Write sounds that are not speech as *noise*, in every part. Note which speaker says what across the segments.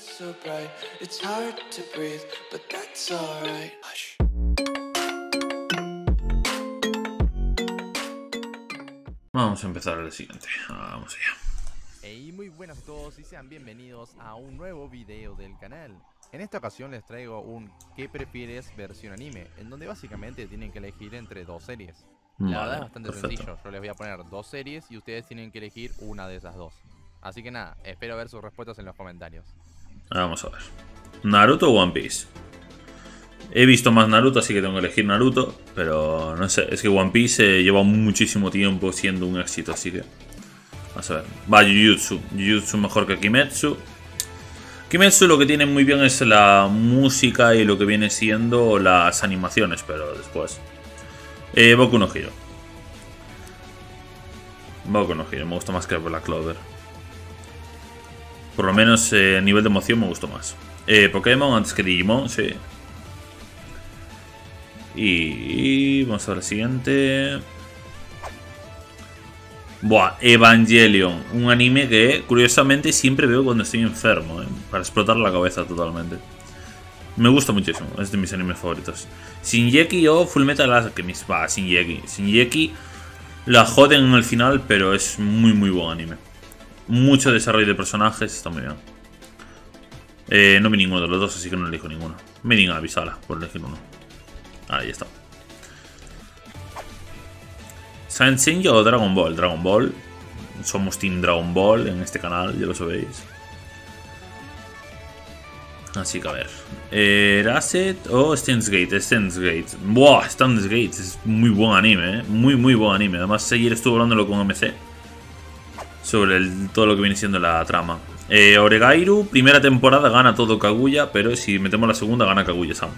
Speaker 1: so bright. It's hard to breathe, but that's alright. Hush.
Speaker 2: Vamos a empezar el siguiente. Vamos allá.
Speaker 3: Hey, muy buenas a todos y sean bienvenidos a un nuevo video del canal. En esta ocasión les traigo un ¿Qué prefieres? versión anime, en donde básicamente tienen que elegir entre dos series. La
Speaker 2: Vale,
Speaker 3: verdad es bastante
Speaker 2: perfecto.
Speaker 3: sencillo, yo les voy a poner dos series y ustedes tienen que elegir una de esas dos. Así que nada, espero ver sus respuestas en los comentarios.
Speaker 2: Vamos a ver. ¿Naruto o One Piece? He visto más Naruto, así que tengo que elegir Naruto. Pero no sé, es que One Piece eh, lleva muchísimo tiempo siendo un éxito, así que. Vamos a ver. Va, Jujutsu. Jujutsu mejor que Kimetsu. Kimetsu lo que tiene muy bien es la música y lo que viene siendo las animaciones, pero después. Eh, Boku no Hero. Boku no Hero, me gusta más que Black Clover. Por lo menos eh, a nivel de emoción me gustó más. Eh, Pokémon antes que Digimon, sí. Y, vamos a ver la siguiente. Buah, Evangelion. Un anime que curiosamente siempre veo cuando estoy enfermo. eh, para explotar la cabeza totalmente. Me gusta muchísimo. Es de mis animes favoritos. Shinjeki o Fullmetal Alchemist. Va, Shinjeki. Shinjeki la joden en el final, pero es muy muy buen anime. Mucho desarrollo de personajes, está muy bien. Eh, no vi ninguno de los dos, así que no elijo ninguno. Me di a Visala por elegir uno. Ahí está. Saint Seiya o Dragon Ball. Dragon Ball. Somos Team Dragon Ball en este canal, ya lo sabéis. Así que a ver. Eh, Erased o Steins Gate. Steins Gate. Buah, Steins Gate. Es muy buen anime, ¿eh? Muy, muy buen anime. Además, ayer estuve hablándolo con MC. Sobre todo lo que viene siendo la trama. Eh, Oregairu, primera temporada gana todo Kaguya, pero si metemos la segunda gana Kaguya-san.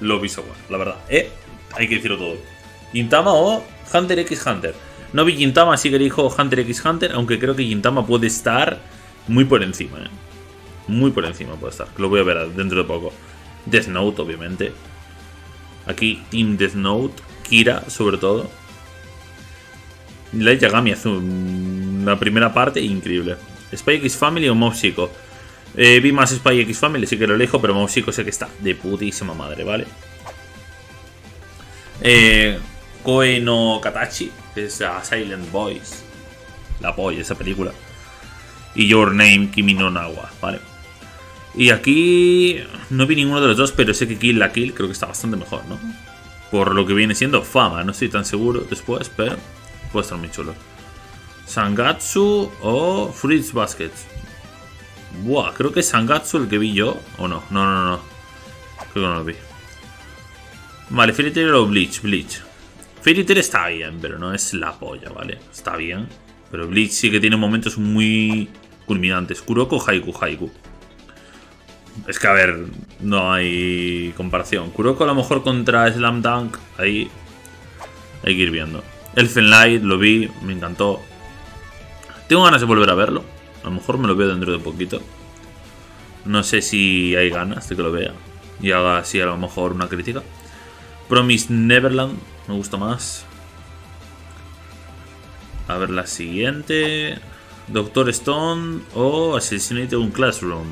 Speaker 2: Lo igual, la verdad. Eh, hay que decirlo todo. Gintama o Hunter x Hunter. No vi Gintama, así que elijo Hunter x Hunter, aunque creo que Gintama puede estar muy por encima, eh. Muy por encima puede estar. Lo voy a ver dentro de poco. Death Note, obviamente. Aquí Team Death Note. Kira, sobre todo. Light Yagami hace la primera parte increíble. Spy X Family o Mob. Eh, vi más Spy X Family, sí que lo elijo, pero Mob sé que está de putísima madre, ¿vale? Eh, Koe no Katachi, que es a Silent Boys. La polla, esa película. Y Your Name, Kimi no Nawa, ¿vale? Y aquí no vi ninguno de los dos, pero sé que Kill la Kill creo que está bastante mejor, ¿no? Por lo que viene siendo fama, no estoy tan seguro después, pero puede estar muy chulo. Sangatsu o Fruits Basket. Buah, creo que es Sangatsu el que vi yo. ¿O no? No, no, no. Creo que no lo vi. Vale, Fairy o Bleach. Bleach. Fairy está bien, pero no es la polla, ¿vale? Está bien. Pero Bleach sí que tiene momentos muy culminantes. Kuroko Haiku Haiku. Es que a ver, no hay comparación. Kuroko a lo mejor contra Slam Dunk. Ahí hay que ir viendo. Elfen Light lo vi, me encantó. Tengo ganas de volver a verlo. A lo mejor me lo veo dentro de poquito. No sé si hay ganas de que lo vea. Y haga así a lo mejor una crítica. Promise Neverland me gusta más. A ver la siguiente. Doctor Stone o Assassinate on Classroom.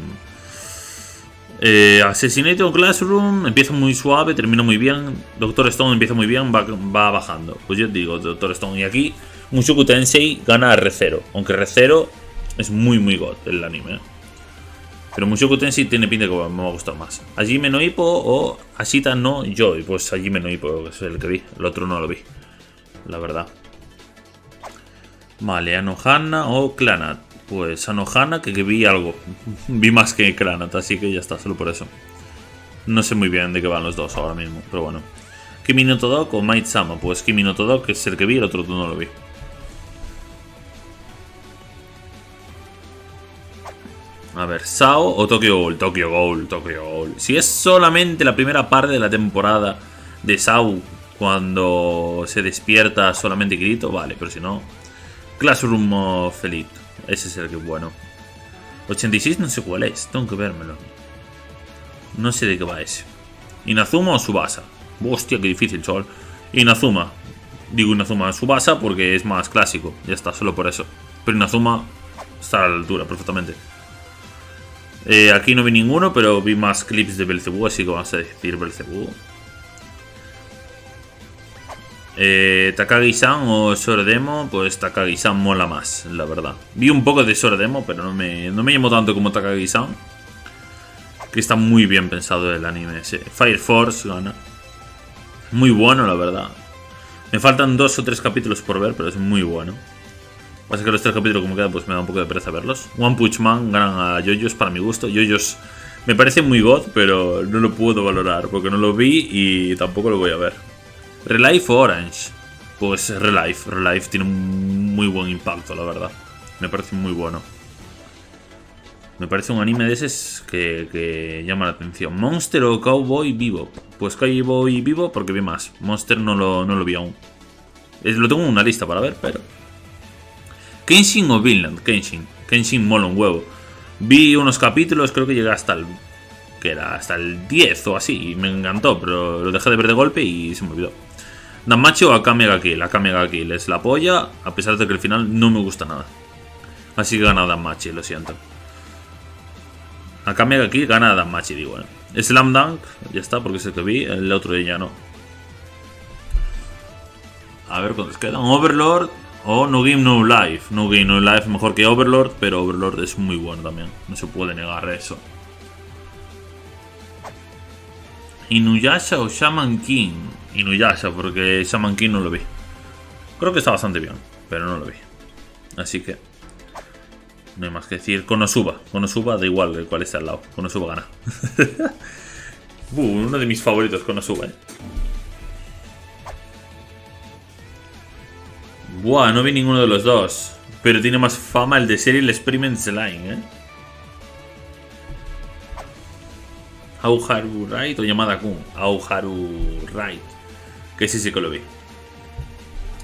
Speaker 2: Eh, Assassinate on Classroom empieza muy suave, termina muy bien. Doctor Stone empieza muy bien, va bajando. Pues yo digo, Doctor Stone. Y aquí Mushoku Tensei gana a ReZero. Aunque ReZero es muy, muy god el anime. Pero Mushoku Tensei tiene pinta que me va a gustar más. Hajime no Ippo o Ashita no Joy. Pues Hajime no Ippo es el que vi. El otro no lo vi. La verdad. Vale, Anohana o Clanat. Pues Anohana, que, que vi algo. *laughs* vi más que Clanat, así que ya está, solo por eso. No sé muy bien de qué van los dos ahora mismo, pero bueno. Kimi no Todok o Might Sama. Pues Kimi no Todok es el que vi, el otro no lo vi. A ver, Sao o Tokyo Ghoul. Tokyo Ghoul, Tokyo Ghoul. Si es solamente la primera parte de la temporada de Sao cuando se despierta solamente grito, vale, pero si no. Classroom of. Ese es el que es bueno. 86 no sé cuál es, tengo que vérmelo. No sé de qué va ese. Inazuma o Subasa. Hostia, qué difícil, chaval. Inazuma. Digo Inazuma Subasa porque es más clásico. Ya está, solo por eso. Pero Inazuma está a la altura perfectamente. Eh, aquí no vi ninguno, pero vi más clips de Belcebú, así que vamos a decir Belcebú. Eh, Takagi-san o Soredemo, pues Takagi-san mola más, la verdad. Vi un poco de Soredemo, pero no me, no me llamó tanto como Takagi-san. Que está muy bien pensado el anime ese. Fire Force gana. Muy bueno, la verdad. Me faltan dos o tres capítulos por ver, pero es muy bueno. Pasa que los tres capítulos como quedan, pues me da un poco de pereza verlos. One Punch Man ganan a Yoyos para mi gusto. Yoyos me parece muy god, pero no lo puedo valorar porque no lo vi y tampoco lo voy a ver. Relife o Orange. Pues Relife. Relife tiene un muy buen impacto, la verdad. Me parece muy bueno. Me parece un anime de esos que, llama la atención. Monster o Cowboy Vivo. Pues Cowboy Vivo porque vi más. Monster no lo, no lo vi aún. Lo tengo en una lista para ver, pero... Kenshin o Vinland. Kenshin. Kenshin mola un huevo. Vi unos capítulos, creo que llegué hasta el... Que era hasta el 10 o así. Y me encantó, pero lo dejé de ver de golpe y se me olvidó. Danmachi o Akame ga Kill. Akame ga Kill es la polla, a pesar de que el final no me gusta nada. Así que gana Danmachi, lo siento. Akame ga gana Danmachi, digo. ¿eh? Slam Dunk, ya está, porque es el que vi. El otro de ya no. A ver cuántos quedan. Overlord o No Game No Life. No Game No Life mejor que Overlord, pero Overlord es muy bueno también. No se puede negar eso. Inuyasha o Shaman King. Inuyasha, porque Shaman King no lo vi. Creo que está bastante bien, pero no lo vi. Así que. No hay más que decir. Konosuba. Konosuba da igual el cual está al lado. Konosuba gana. *laughs* Uh, uno de mis favoritos, Konosuba, eh. Buah, no vi ninguno de los dos. Pero tiene más fama el de Serial Experiments Line, eh. Auharu Right o Yamada Kun. Auharu Right. Que sí, sí que lo vi.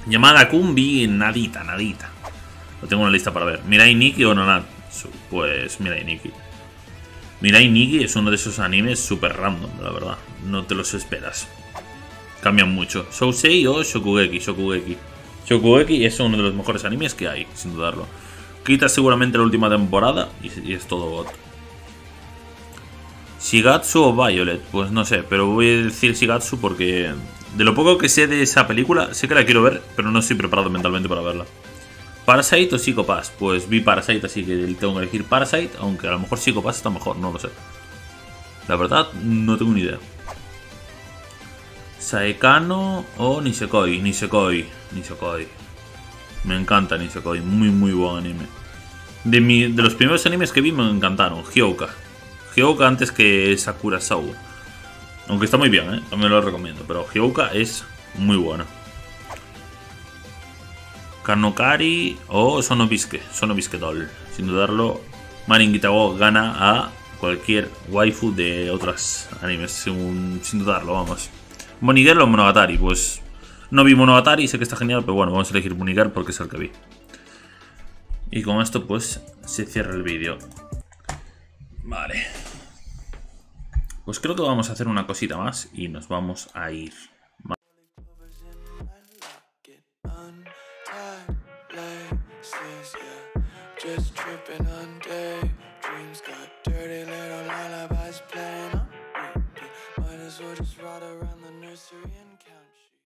Speaker 2: Yamada Kun vi nadita, nadita. Lo tengo en la lista para ver. Mirai Nikki o Nonatsu. Pues Mirai Nikki. Mirai Nikki es uno de esos animes super random, la verdad. No te los esperas. Cambian mucho. Sousei o Shokugeki. Shokugeki. Shokugeki es uno de los mejores animes que hay, sin dudarlo. Quita seguramente la última temporada y, es todo God. Shigatsu o Violet, pues no sé, pero voy a decir Shigatsu porque de lo poco que sé de esa película, sé que la quiero ver, pero no estoy preparado mentalmente para verla. Parasite o Psycho Pass, pues vi Parasite, así que tengo que elegir Parasite, aunque a lo mejor Psycho Pass está mejor, no lo sé. La verdad, no tengo ni idea. Saekano o Nisekoi, Nisekoi, Nisekoi. Me encanta Nisekoi, muy muy buen anime. De, mi- de los primeros animes que vi me encantaron, Hyouka. Hyouka antes que Sakura Sau. Aunque está muy bien, ¿eh? también lo recomiendo. Pero Hyouka es muy bueno. Kanokari o Sonobiske. Sonobiske Doll. Sin dudarlo, Marin Gitago gana a cualquier waifu de otros animes. Sin dudarlo, vamos. Monigel o Monogatari. Pues no vi Monogatari, sé que está genial, pero bueno, vamos a elegir Monigel porque es el que vi. Y con esto pues se cierra el vídeo. Vale. Pues creo que vamos a hacer una cosita más y nos vamos a ir.
Speaker 1: Just